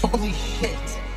Holy shit.